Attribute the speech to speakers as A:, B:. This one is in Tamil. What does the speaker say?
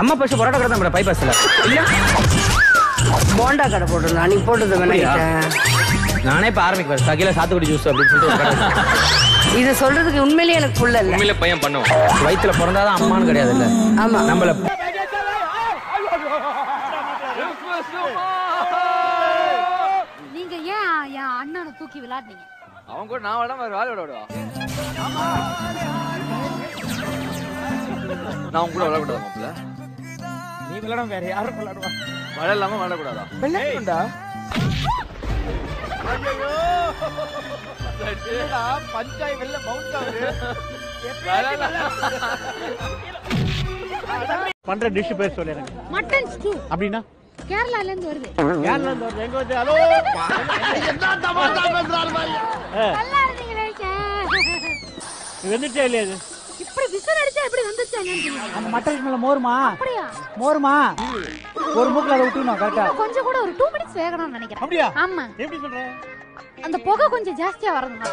A: அம்மா பஸ் பரோட்டா கடை தான் பை பஸ்ல இல்ல.
B: போண்டா கடை போட்டிருந்தா நீ போட்டது வேணாம்
A: நானே இப்ப ஆரம்பிக்கிறேன் சகில சாத்துக்குடி ஜூஸ் அப்படின்னு சொல்லிட்டு.
B: இது சொல்றதுக்கு உண்மையிலேயே எனக்கு புள்ள இல்ல.
C: உண்மையில பையன் பண்ணும்
A: வயித்துல பிறந்தாதான் அம்மான்னு கிடையாது இல்ல.
B: ஆமா.
A: நம்மள
D: நீங்க ஏன் என் அண்ணனை தூக்கி விளையாடுனீங்க?
C: அவன் கூட நான் விட வேற வேலை விடுவா. நான் உன் கூட விளையாடக்கூடாது மாப்பிள்ள.
A: நீ விளையாட வேற யாரும் விளையாடுவா.
C: மழை இல்லாம விளையாடக்கூடாதா?
A: விளையாடுடா
E: பஞ்சாய் வெளில பவுன்ஸ் ஆகுது. பண்ற டிஷ் பேர் சொல்லு எனக்கு.
D: மட்டன் ஸ்டூ
E: அப்படின்னா?
D: கேரளால இருந்து வருது.
E: கேரளா இருந்து வருது. எங்க வந்து ஹலோ?
D: நல்லா இருந்தீங்களே சார்.
E: வந்துட்டே இல்லையா இது? அந்த மட்டன் மேல மோருமா?
D: அப்படியா?
E: மோருமா? ஒரு மூக்குல அதை விட்டுணும் கரெக்டா
D: கொஞ்சம் கூட ஒரு டூ மினிட்ஸ் வேகணும்னு நினைக்கிறேன்.
E: அப்படியா?
D: ஆமா.
E: எப்படி சொல்ற?
D: அந்த புகை கொஞ்சம் ஜாஸ்தியா வரணும்?